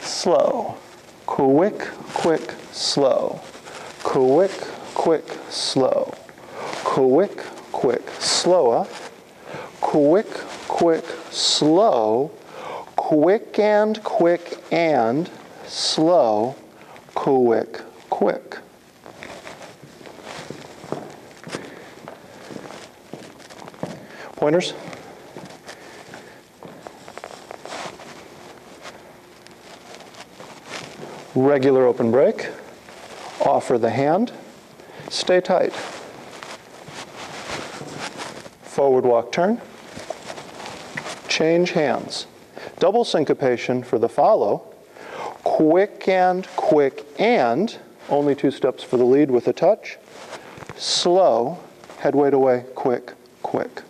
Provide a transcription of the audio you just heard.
slow. Quick, quick, slow. Quick, quick, slow. Quick, quick, slower. Quick, quick, slow. Quick and quick and slow. Quick, quick. Pointers? Regular open break. Offer the hand. Stay tight. Forward walk turn. Change hands. Double syncopation for the follow. Quick and quick and, only two steps for the lead with a touch. Slow, head weight away, quick, quick.